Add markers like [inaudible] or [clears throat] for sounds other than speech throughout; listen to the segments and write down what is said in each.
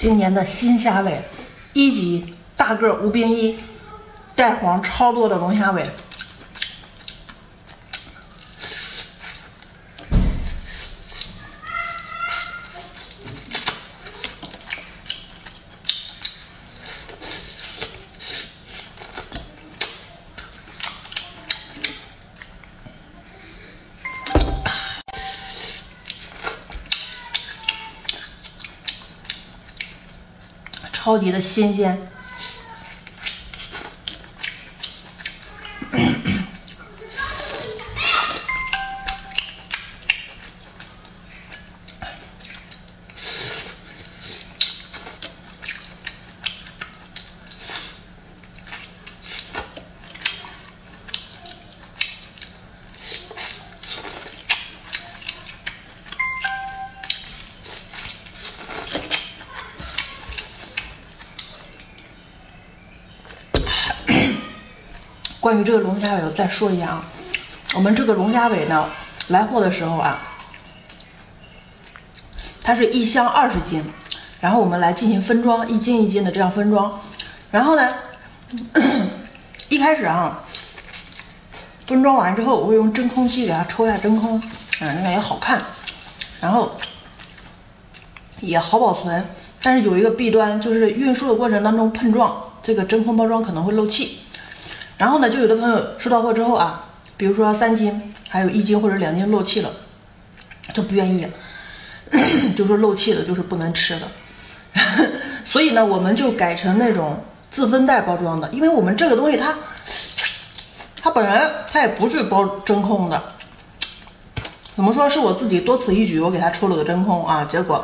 今年的新虾尾，一级大个无边衣，带黄超多的龙虾尾。超级的新鲜。关于这个龙虾尾，我再说一下啊，我们这个龙虾尾呢，来货的时候啊，它是一箱二十斤，然后我们来进行分装，一斤一斤的这样分装，然后呢，[clears throat] 一开始啊，分装完之后，我会用真空机给它抽一下真空，嗯，那个也好看，然后也好保存，但是有一个弊端，就是运输的过程当中碰撞，这个真空包装可能会漏气。然后呢，就有的朋友收到货之后啊，比如说三斤，还有一斤或者两斤漏气了，就不愿意，[clears throat] 就说漏气了就是不能吃的。[laughs] 所以呢，我们就改成那种自封袋包装的，因为我们这个东西它，它本来它也不是包真空的，怎么说是我自己多此一举，我给它抽了个真空啊，结果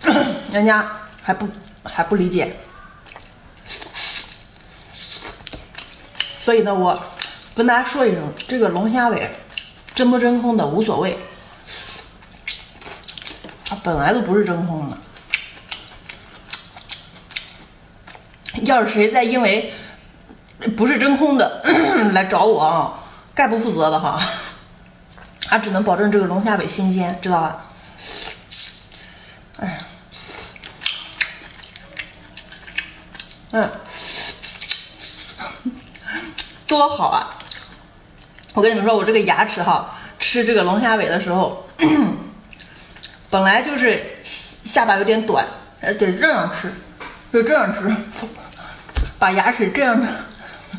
[clears throat] 人家还不还不理解。所以呢，我跟大家说一声，这个龙虾尾真不真空的无所谓，它本来都不是真空的。要是谁再因为不是真空的 [coughs] 来找我啊，概不负责的哈。他只能保证这个龙虾尾新鲜，知道吧？哎，嗯。多好啊！我跟你们说，我这个牙齿哈，吃这个龙虾尾的时候，[clears throat] 本来就是下巴有点短，得这样吃，就这样吃，把牙齿这样，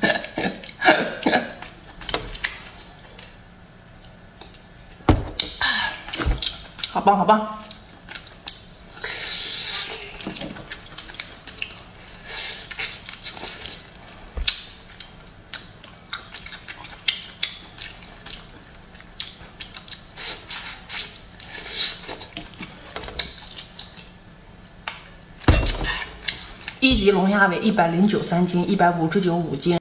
[laughs] 好棒好棒。一级龙虾尾一百零九三斤，一百五十九五斤。